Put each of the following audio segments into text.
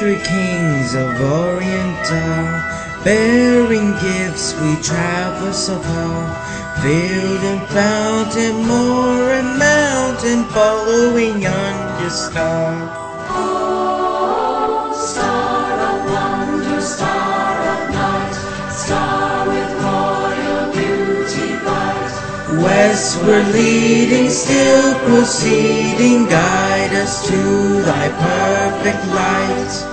three kings of Oriental, bearing gifts we traverse of all, field and fountain, moor and mountain, following yonder star. Westward leading, still proceeding, guide us to thy perfect light.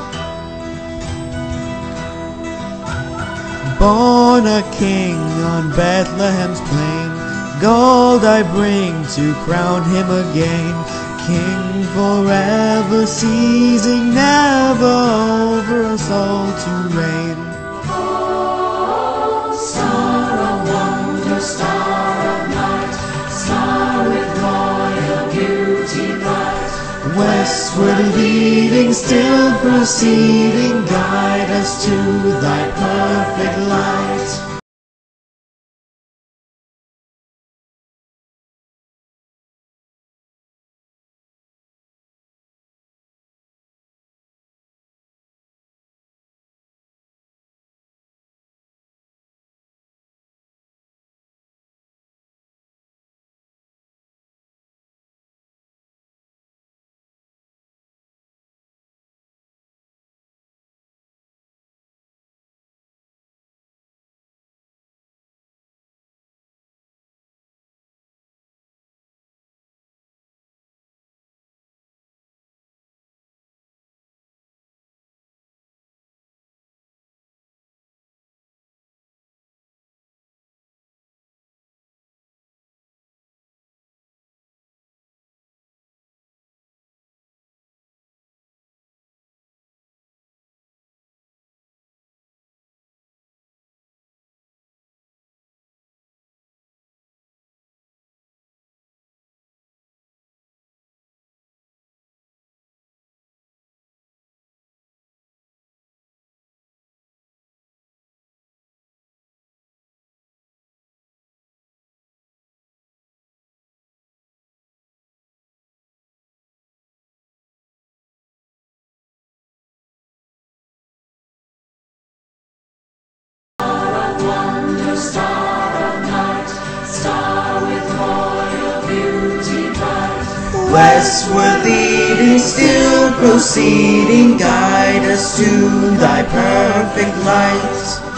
Born a king on Bethlehem's plain, gold I bring to crown him again. King forever, seizing never over us all to reign. Westward leading, still proceeding, guide us to thy perfect light. Westward leading, still proceeding, guide us to thy perfect light.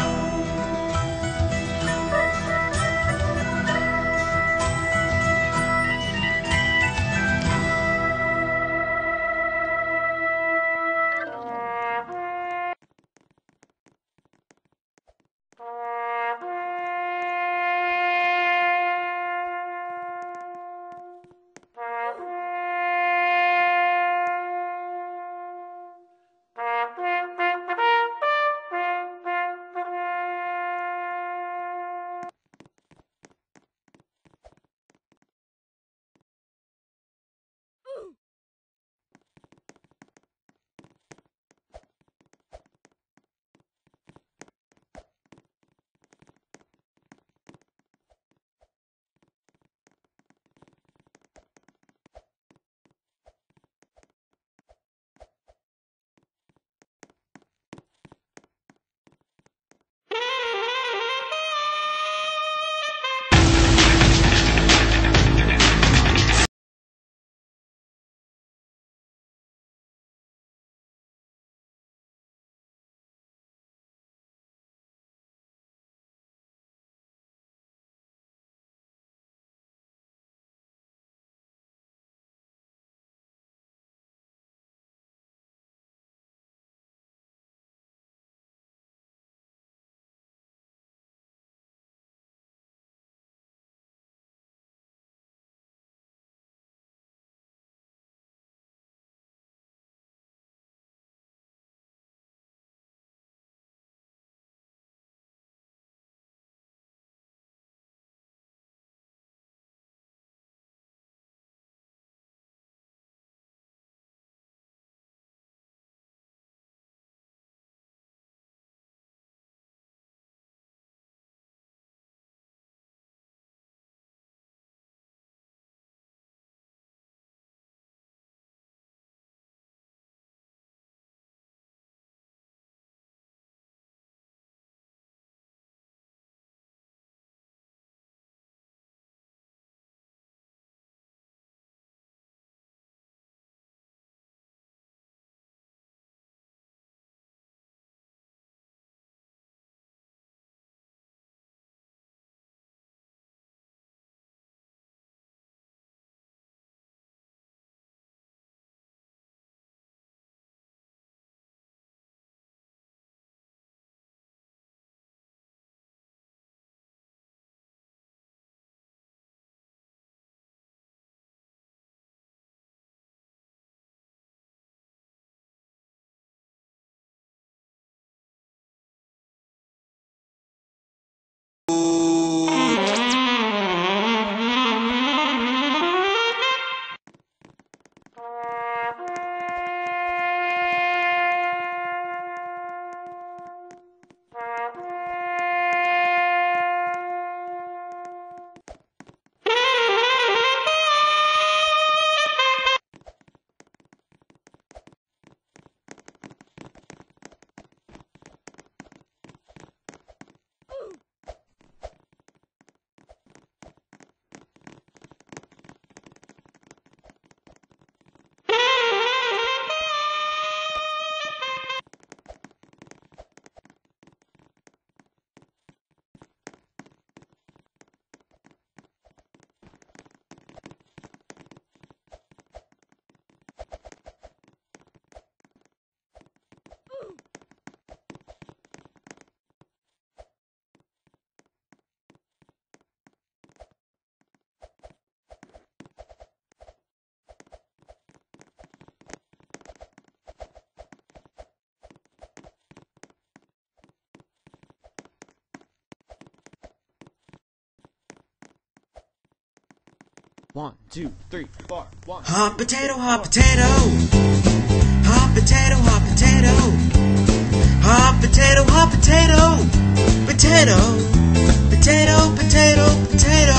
Ooh. One, two, three, four, one. Hot potato, hot potato. Hot potato, hot potato. Hot potato, hot potato. Potato. Potato, potato, potato.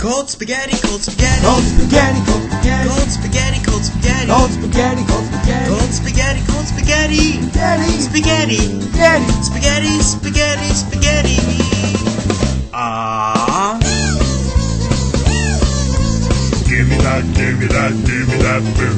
Cold spaghetti, cold spaghetti. Cold spaghetti, cold spaghetti. Cold spaghetti, cold spaghetti. Cold spaghetti, cold spaghetti. Cold spaghetti, cold spaghetti. Spaghetti, Spaghetti. spaghetti. Spaghetti, spaghetti, spaghetti. Ah. That, give me that, give me that boom.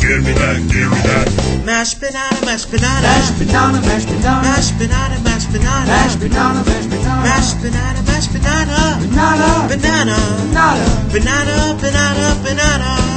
Give me that, give me that. Mashed banana, mashed banana. Mashed banana, mashed banana. Mashed banana, mashed banana. Mashed banana, mashed banana. Mashed banana, mashed banana. Banana, Banana. banana. Banana, banana, banana.